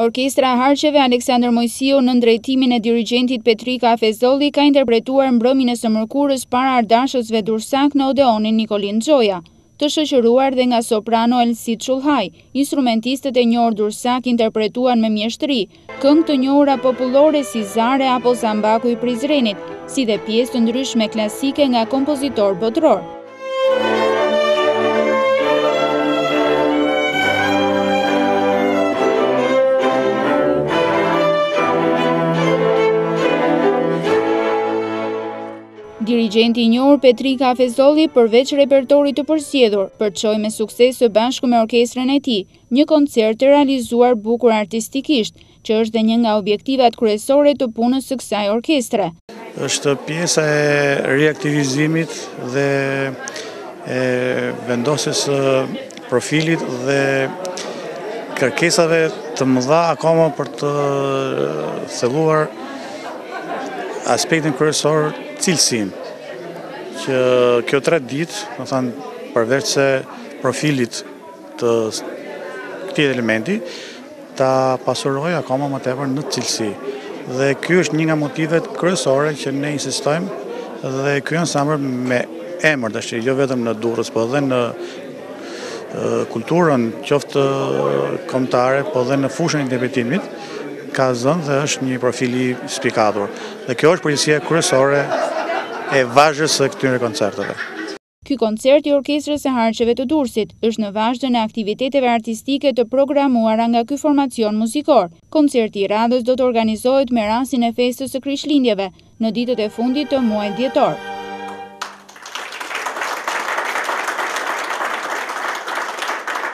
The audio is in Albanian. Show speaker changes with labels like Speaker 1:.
Speaker 1: Orkestra e Harqeve Aleksandër Moisiu nën drejtimin e dirigjentit Petrika Afezolli ka interpretuar mbrëmjen e së mërkurës para artdashësve durrsakë në Odeonin Nikolin Xhoja, të shoqëruar dhe nga soprano Elsi Çullhaj, instrumentistët e njohur durrsakë interpretuan me mjeshtëri, Këngë të njohura popullore si Zare apo Zambaku i Prizrenit, si dhe pjesë të ndryshme klasike nga kompozitorë botërorë. Dirigjenti i njohur Petrika Afezolli, përveç repertorit të përzgjedhur, përçoi me sukses së bashku me orkestrën e tij, Një koncert të realizuar bukur artistikisht, që është dhe një nga objektivat kryesore të punës së kësaj orkestre.
Speaker 2: Është pjesa e reaktivizimit dhe e vendosjes së profilit dhe kërkesave të mëdha akoma për të thelluar aspektin kryesor cilësinë, që kjo traditë, me thënë, përveçse profilit të këtij elementi ta pasurojë akoma më tepër në cilësi. Dhe ky është një nga motivet kryesore që ne insistojmë dhe ky ansambël me emër që, jo vetëm në Durrës, po dhe në kulturën, qoftë kombëtare, po dhe në fushën e interpretimit, ka zënë dhe është një profil i spikatur. Dhe kjo është përgjegjësia kryesore e vazhdës së këtyre koncerteve.
Speaker 1: Ky koncert i Orkestrës së Harqeve të Durrësit është në vazhdën e aktiviteteve artistike të programuara nga ky formacion muzikor. Koncerti i radhës do të organizohet me rastin e festës së Krishtlindjeve, në ditët e fundit të muajit dhjetor.